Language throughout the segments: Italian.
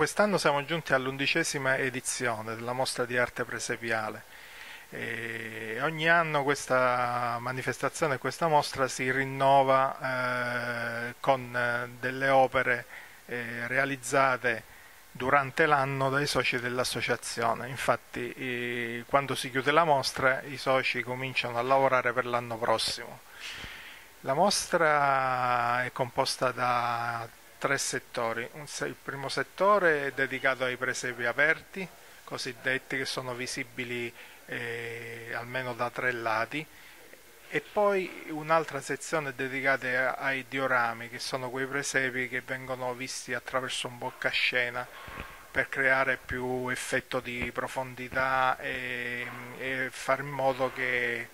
quest'anno siamo giunti all'undicesima edizione della mostra di arte presepiale. E ogni anno questa manifestazione, questa mostra si rinnova eh, con eh, delle opere eh, realizzate durante l'anno dai soci dell'associazione. Infatti eh, quando si chiude la mostra i soci cominciano a lavorare per l'anno prossimo. La mostra è composta da tre settori. Il primo settore è dedicato ai presepi aperti, cosiddetti che sono visibili eh, almeno da tre lati, e poi un'altra sezione dedicata ai diorami, che sono quei presepi che vengono visti attraverso un boccascena per creare più effetto di profondità e, e fare in modo che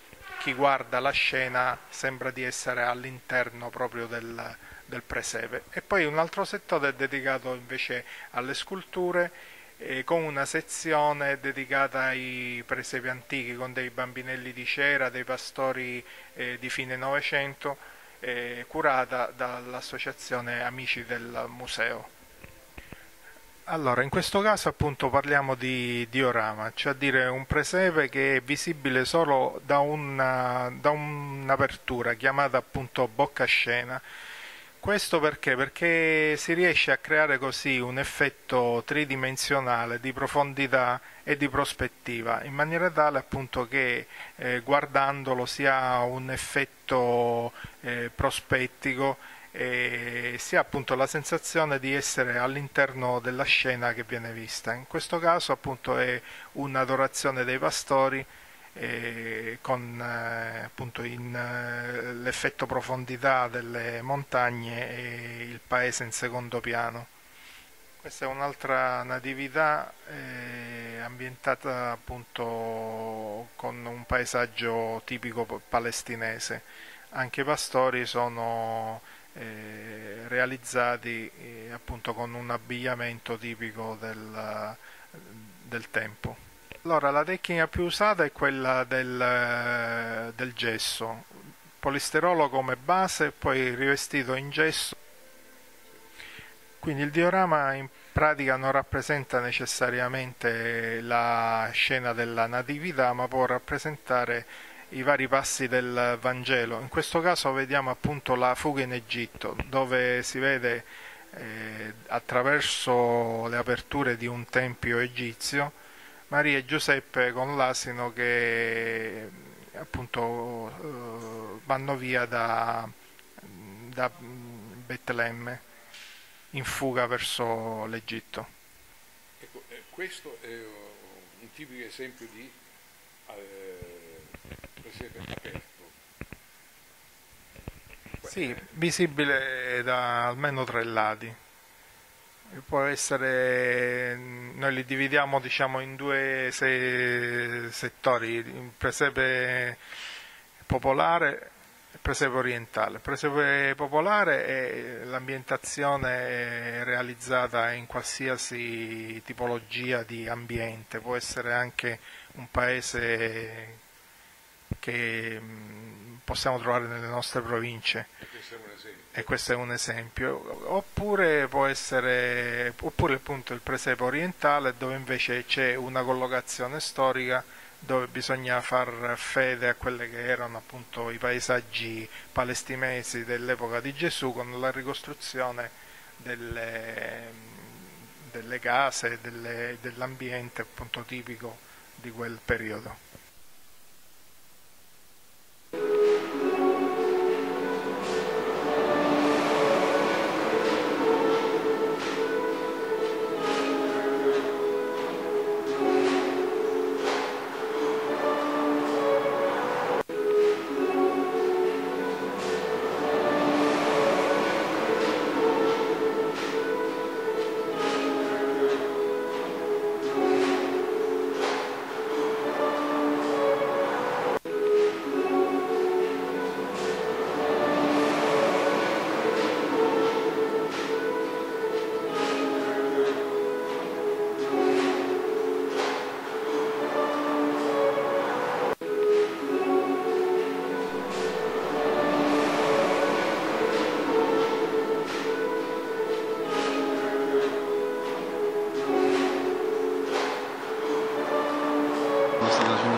chi guarda la scena sembra di essere all'interno proprio del, del presepe. E poi un altro settore è dedicato invece alle sculture eh, con una sezione dedicata ai presepi antichi con dei bambinelli di cera, dei pastori eh, di fine Novecento, eh, curata dall'associazione Amici del Museo. Allora, in questo caso appunto parliamo di diorama, cioè a dire un presepe che è visibile solo da, una, da un'apertura chiamata appunto bocca scena questo perché? Perché si riesce a creare così un effetto tridimensionale di profondità e di prospettiva, in maniera tale appunto che eh, guardandolo si ha un effetto eh, prospettico e si ha appunto la sensazione di essere all'interno della scena che viene vista. In questo caso appunto è un'adorazione dei pastori eh, con eh, appunto in, eh, l'effetto profondità delle montagne e il paese in secondo piano. Questa è un'altra natività eh, ambientata appunto con un paesaggio tipico palestinese. Anche i pastori sono eh, realizzati eh, appunto con un abbigliamento tipico del, del tempo. Allora, la tecnica più usata è quella del, del gesso, polisterolo come base, poi rivestito in gesso. Quindi il diorama in pratica non rappresenta necessariamente la scena della natività, ma può rappresentare i vari passi del Vangelo. In questo caso vediamo appunto la fuga in Egitto, dove si vede eh, attraverso le aperture di un tempio egizio Maria e Giuseppe con l'asino che appunto eh, vanno via da, da Betlemme in fuga verso l'Egitto. Ecco, eh, questo è un tipico esempio di eh, presepe aperto. Sì, visibile da almeno tre lati può essere, noi li dividiamo diciamo, in due se, settori, il presepe popolare e il presepe orientale. Il presepe popolare è l'ambientazione realizzata in qualsiasi tipologia di ambiente, può essere anche un paese che possiamo trovare nelle nostre province. E questo è un esempio, oppure può essere oppure appunto il presepe orientale dove invece c'è una collocazione storica dove bisogna far fede a quelli che erano appunto i paesaggi palestinesi dell'epoca di Gesù con la ricostruzione delle, delle case, delle, dell'ambiente appunto tipico di quel periodo.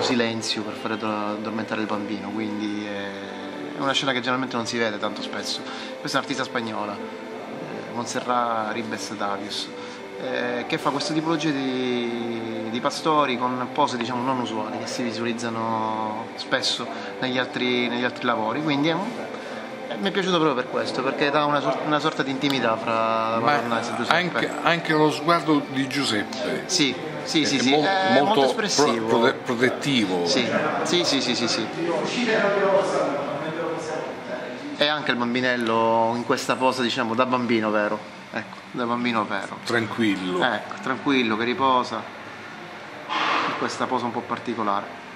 Silenzio per fare addormentare il bambino, quindi è una scena che generalmente non si vede tanto spesso. Questa è un'artista spagnola, eh, Montserrat Ribes Davius, eh, che fa questo tipologia di, di, pastori con pose diciamo non usuali che si visualizzano spesso negli altri, negli altri lavori, quindi è un, mi è piaciuto proprio per questo, perché dà una, sorta, una sorta di intimità fra la Madonna e Giuseppe. Anche, anche, lo sguardo di Giuseppe. Sì, sì, sì, sì. Molto, è molto, espressivo. Pro, protettivo. Sì, sì, sì, sì, sì, sì. E anche il bambinello in questa posa, diciamo, da bambino vero. Ecco, da bambino vero. Tranquillo. Ecco, tranquillo, che riposa. In questa posa un po' particolare.